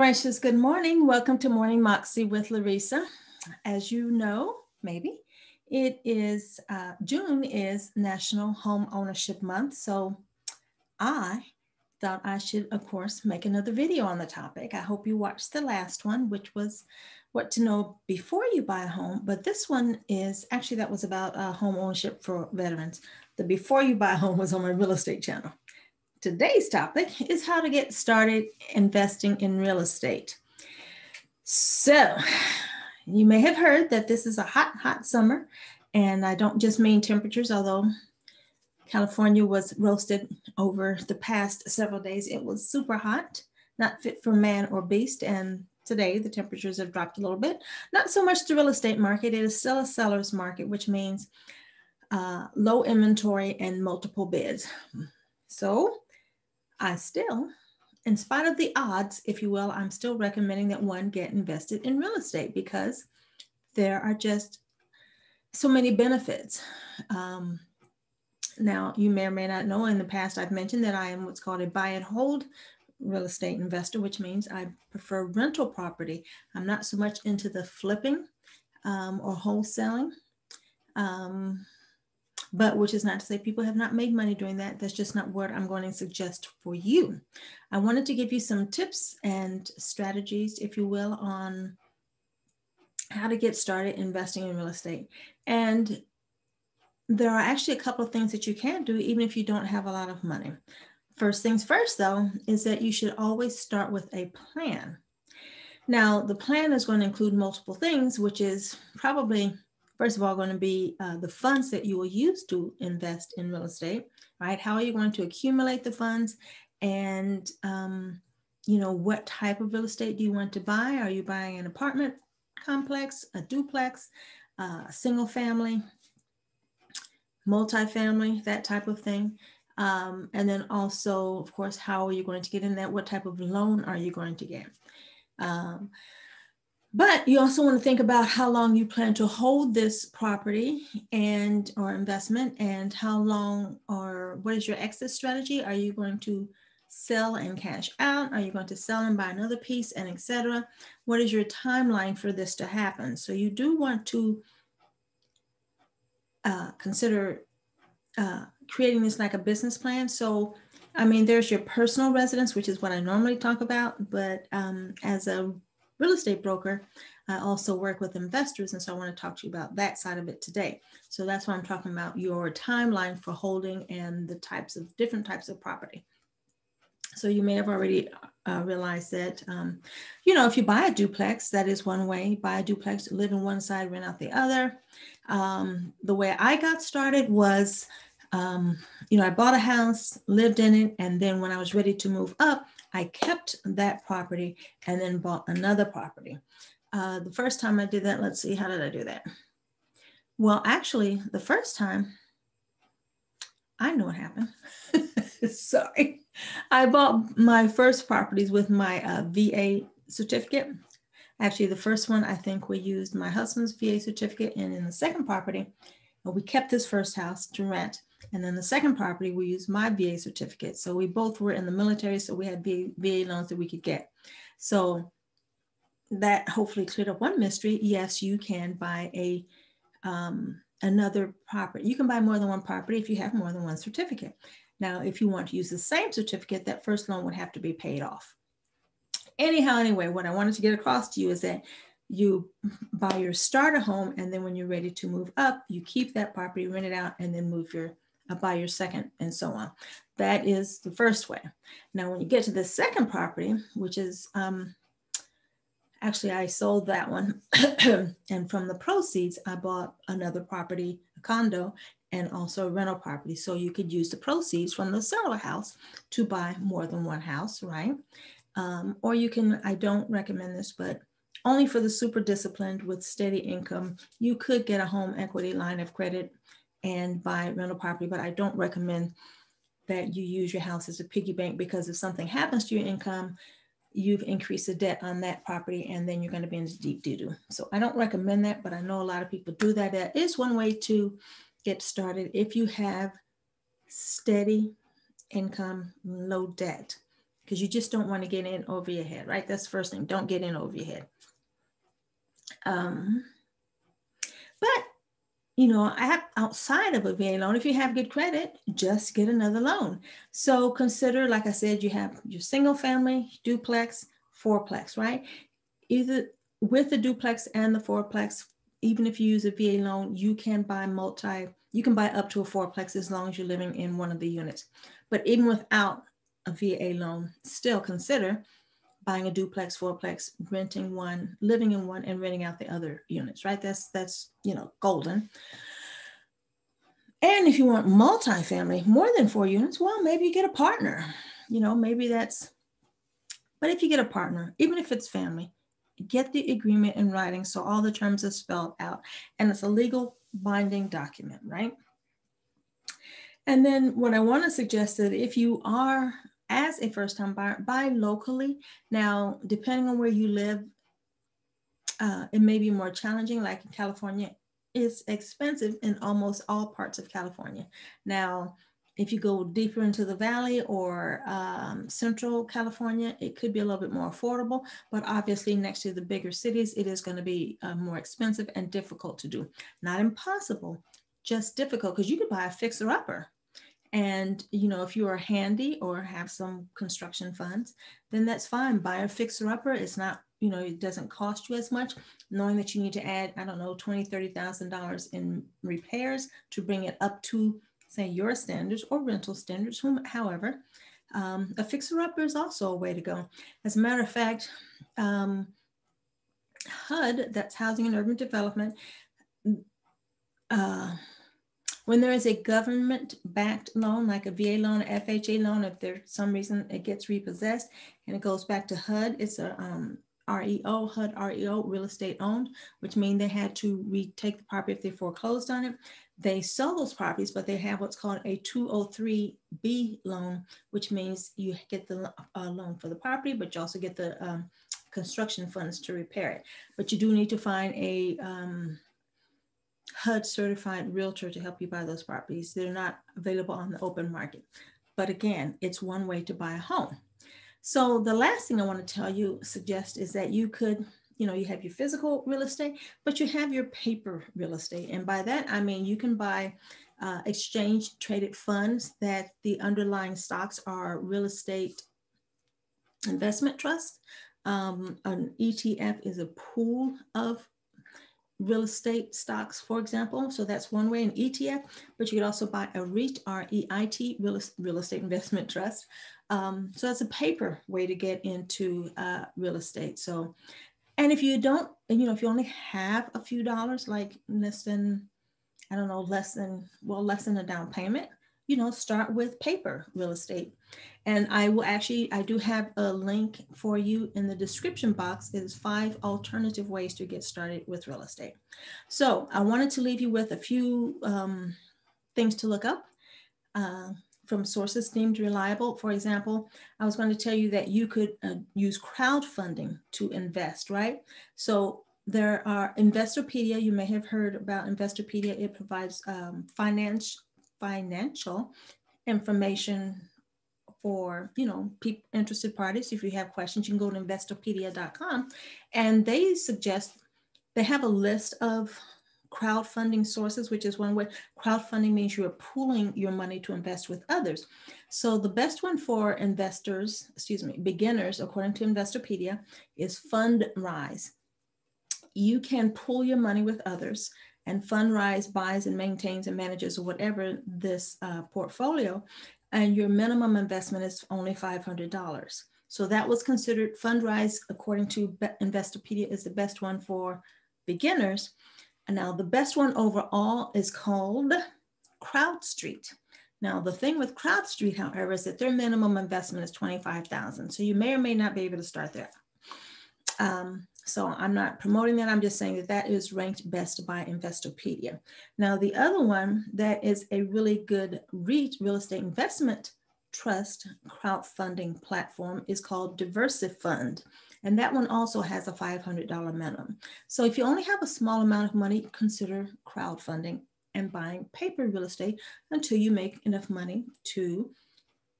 Gracious good morning. Welcome to Morning Moxie with Larisa. As you know, maybe, it is uh, June is National Home Ownership Month. So I thought I should, of course, make another video on the topic. I hope you watched the last one, which was what to know before you buy a home. But this one is actually that was about uh, home ownership for veterans. The before you buy a home was on my real estate channel. Today's topic is how to get started investing in real estate. So, you may have heard that this is a hot, hot summer, and I don't just mean temperatures, although California was roasted over the past several days. It was super hot, not fit for man or beast, and today the temperatures have dropped a little bit. Not so much the real estate market, it is still a seller's market, which means uh, low inventory and multiple bids. So I still, in spite of the odds, if you will, I'm still recommending that one get invested in real estate because there are just so many benefits. Um, now, you may or may not know in the past, I've mentioned that I am what's called a buy and hold real estate investor, which means I prefer rental property. I'm not so much into the flipping um, or wholesaling. Um, but which is not to say people have not made money doing that. That's just not what I'm going to suggest for you. I wanted to give you some tips and strategies, if you will, on how to get started investing in real estate. And there are actually a couple of things that you can do, even if you don't have a lot of money. First things first, though, is that you should always start with a plan. Now, the plan is going to include multiple things, which is probably first of all going to be uh, the funds that you will use to invest in real estate, right? How are you going to accumulate the funds? And, um, you know, what type of real estate do you want to buy? Are you buying an apartment complex, a duplex, uh, a single family, multifamily, that type of thing? Um, and then also, of course, how are you going to get in that? What type of loan are you going to get? Um, but you also want to think about how long you plan to hold this property and or investment and how long or what is your exit strategy? Are you going to sell and cash out? Are you going to sell and buy another piece and etc.? What is your timeline for this to happen? So you do want to uh, consider uh, creating this like a business plan. So I mean, there's your personal residence, which is what I normally talk about, but um, as a real estate broker, I also work with investors. And so I want to talk to you about that side of it today. So that's why I'm talking about your timeline for holding and the types of different types of property. So you may have already uh, realized that, um, you know, if you buy a duplex, that is one way. Buy a duplex, live in one side, rent out the other. Um, the way I got started was, um, you know, I bought a house, lived in it, and then when I was ready to move up, I kept that property and then bought another property. Uh, the first time I did that, let's see, how did I do that? Well, actually, the first time, I know what happened. Sorry. I bought my first properties with my uh, VA certificate. Actually, the first one, I think we used my husband's VA certificate. And in the second property, we kept this first house to rent. And then the second property, we used my VA certificate. So we both were in the military, so we had VA, loans that we could get. So that hopefully cleared up one mystery. Yes, you can buy a um, another property. You can buy more than one property if you have more than one certificate. Now, if you want to use the same certificate, that first loan would have to be paid off. Anyhow, anyway, what I wanted to get across to you is that you buy your starter home, and then when you're ready to move up, you keep that property, rent it out, and then move your uh, buy your second, and so on. That is the first way. Now, when you get to the second property, which is um, actually I sold that one, and from the proceeds, I bought another property, a condo, and also a rental property. So you could use the proceeds from the seller house to buy more than one house, right? Um, or you can, I don't recommend this, but only for the super disciplined with steady income, you could get a home equity line of credit and buy rental property, but I don't recommend that you use your house as a piggy bank because if something happens to your income, you've increased the debt on that property and then you're going to be in deep doo-doo. So I don't recommend that, but I know a lot of people do that. That is one way to get started if you have steady income, low debt. because you just don't want to get in over your head, right? That's the first thing. Don't get in over your head. Um, but you know, outside of a VA loan, if you have good credit, just get another loan. So consider, like I said, you have your single family, duplex, fourplex, right? Either with the duplex and the fourplex, even if you use a VA loan, you can buy multi, you can buy up to a fourplex as long as you're living in one of the units. But even without a VA loan, still consider buying a duplex, fourplex, renting one, living in one, and renting out the other units, right? That's that's you know golden. And if you want multifamily, more than four units, well, maybe you get a partner. You know, maybe that's. But if you get a partner, even if it's family, get the agreement in writing so all the terms are spelled out, and it's a legal binding document, right? And then what I want to suggest that if you are as a first time buyer, buy locally. Now, depending on where you live, uh, it may be more challenging, like in California, it's expensive in almost all parts of California. Now, if you go deeper into the valley or um, central California, it could be a little bit more affordable, but obviously next to the bigger cities, it is going to be uh, more expensive and difficult to do. Not impossible, just difficult because you could buy a fixer upper and you know, if you are handy or have some construction funds, then that's fine. Buy a fixer upper. It's not, you know, it doesn't cost you as much, knowing that you need to add, I don't know, twenty, thirty thousand dollars in repairs to bring it up to, say, your standards or rental standards. Whom, however, um, a fixer upper is also a way to go. As a matter of fact, um, HUD, that's Housing and Urban Development. Uh, when there is a government backed loan, like a VA loan, FHA loan, if there's some reason it gets repossessed and it goes back to HUD, it's a um, REO, HUD REO, real estate owned, which means they had to retake the property if they foreclosed on it. They sell those properties, but they have what's called a 203B loan, which means you get the uh, loan for the property, but you also get the um, construction funds to repair it. But you do need to find a um, HUD certified realtor to help you buy those properties. They're not available on the open market. But again, it's one way to buy a home. So the last thing I want to tell you, suggest is that you could, you know, you have your physical real estate, but you have your paper real estate. And by that, I mean, you can buy uh, exchange traded funds that the underlying stocks are real estate investment trust. Um, an ETF is a pool of real estate stocks, for example. So that's one way, an ETF, but you could also buy a REIT, R-E-I-T, real, real estate investment trust. Um, so that's a paper way to get into uh, real estate. So, and if you don't, you know, if you only have a few dollars, like less than, I don't know, less than, well, less than a down payment, you know, start with paper real estate. And I will actually, I do have a link for you in the description box. It is five alternative ways to get started with real estate. So I wanted to leave you with a few um, things to look up. Uh, from sources deemed reliable. For example, I was going to tell you that you could uh, use crowdfunding to invest, right? So there are Investopedia. You may have heard about Investopedia. It provides um, finance financial information for you know people interested parties. If you have questions you can go to investopedia.com and they suggest they have a list of crowdfunding sources which is one way crowdfunding means you are pooling your money to invest with others. So the best one for investors excuse me beginners according to investopedia is fundrise. You can pool your money with others and Fundrise buys and maintains and manages whatever this uh, portfolio, and your minimum investment is only $500. So that was considered Fundrise, according to Investopedia, is the best one for beginners. And now the best one overall is called CrowdStreet. Now the thing with CrowdStreet, however, is that their minimum investment is 25,000. So you may or may not be able to start there. Um, so I'm not promoting that. I'm just saying that that is ranked best by Investopedia. Now, the other one that is a really good REIT, real estate investment trust crowdfunding platform is called DiversyFund. And that one also has a $500 minimum. So if you only have a small amount of money, consider crowdfunding and buying paper real estate until you make enough money to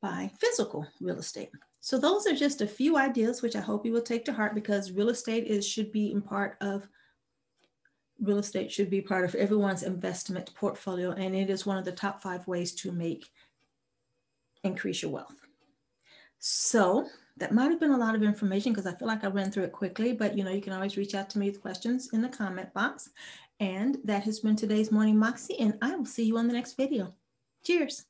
buy physical real estate. So those are just a few ideas which I hope you will take to heart because real estate is should be in part of real estate should be part of everyone's investment portfolio and it is one of the top 5 ways to make increase your wealth. So that might have been a lot of information because I feel like I ran through it quickly, but you know, you can always reach out to me with questions in the comment box. And that has been today's Morning Moxie, and I will see you on the next video. Cheers.